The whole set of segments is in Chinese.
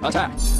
老蔡。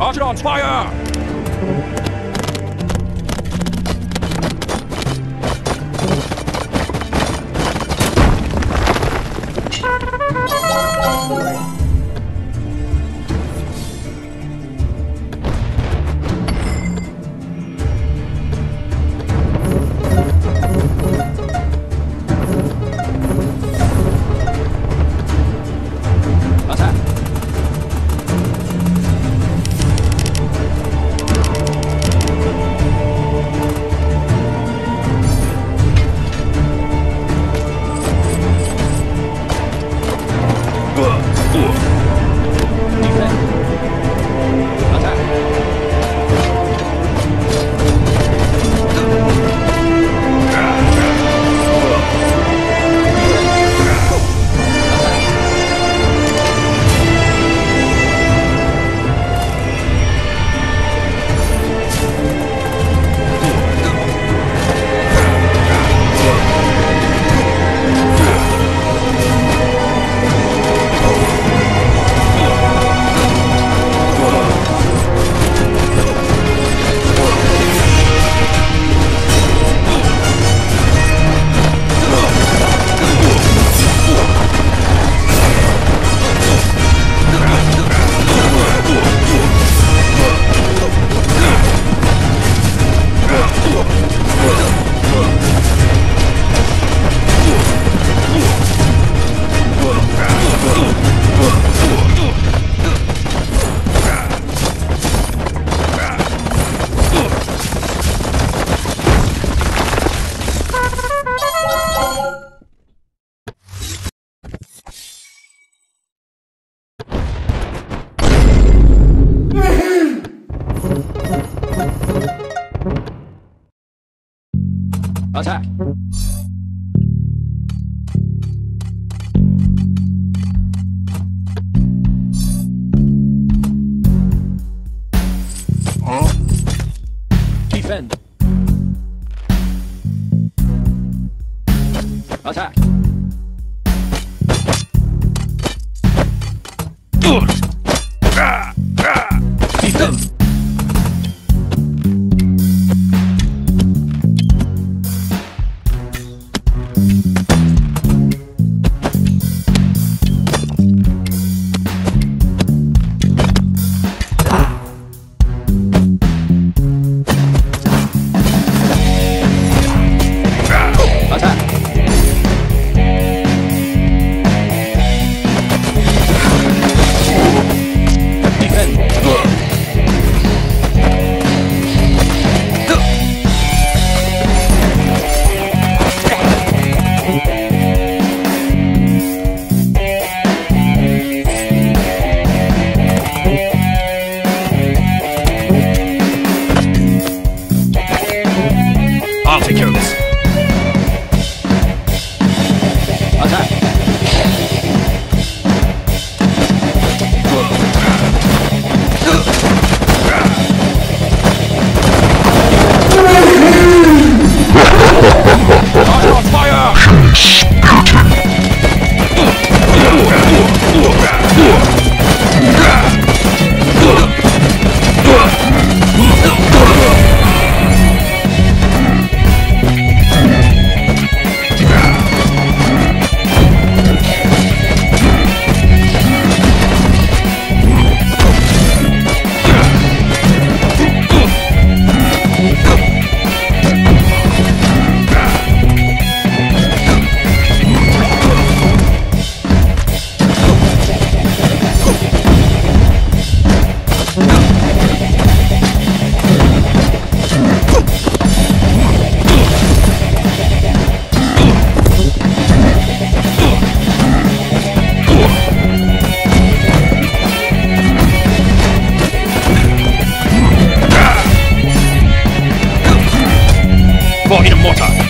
Archidons, fire! Attack! Defend! Attack! more in a mortar.